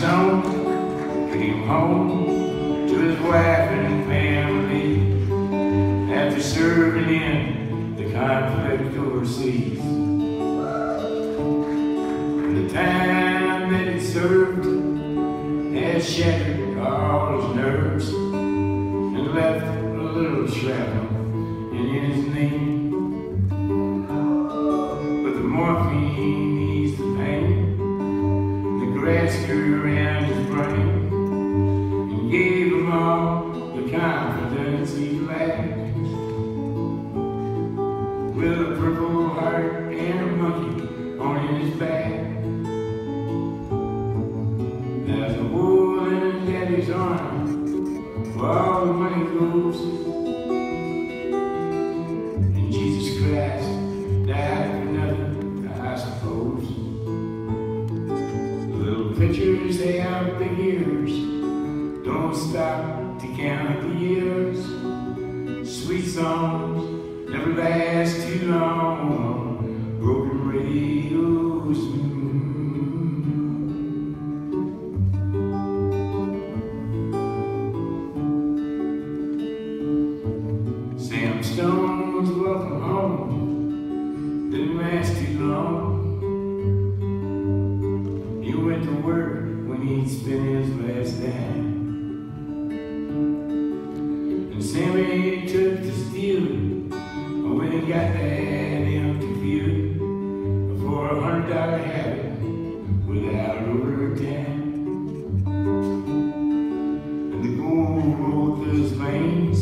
Stone came home to his wife and family after serving in the conflict overseas. The time that he served had shattered all his nerves and left a little shrapnel in his knee. Grass around his brain and gave him all the confidence he lacked. With a purple heart and a monkey on his back. There's a hole in daddy's arm where all the money pictures have big ears. Don't stop to count the years. Sweet songs never last too long. Broken radios. mm. Sam Stone's welcome home didn't last too long. He went to work spent his last dime. And Sammy took to stealing when he got that empty feeling for a hundred dollar habit without a word overtime. And the gold rolled through his veins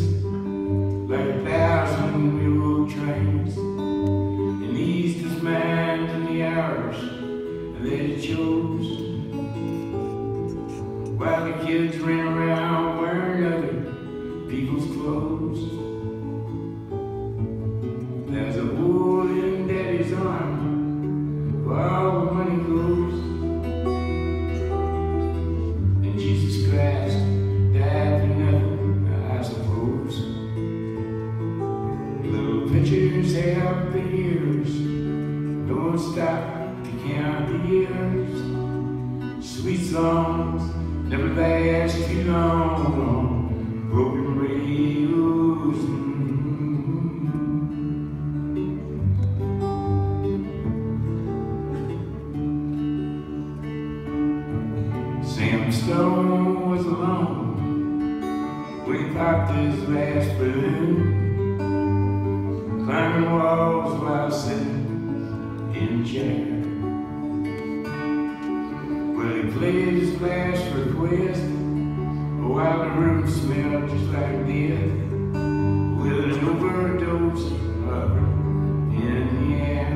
like a thousand railroad trains and eased his mind in the hours that he chose. While the kids ran around wearing other people's clothes. There's a hole in daddy's arm where all the money goes. And Jesus Christ died for nothing, I suppose. Little pictures have the years. Don't stop to count the years. Sweet songs never last too long. Broken radios. Sam Stone was alone when he popped his last balloon climbing walls while sitting in a played his last request while the room smelled just like death with an overdose of in the air.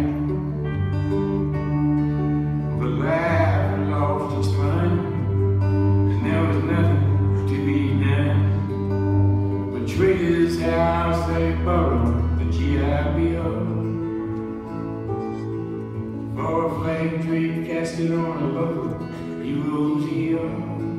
But life lost its fun and there was nothing to be done. But trade his house they borrowed the GI Bill for a flag tree casket on a local hero's hill.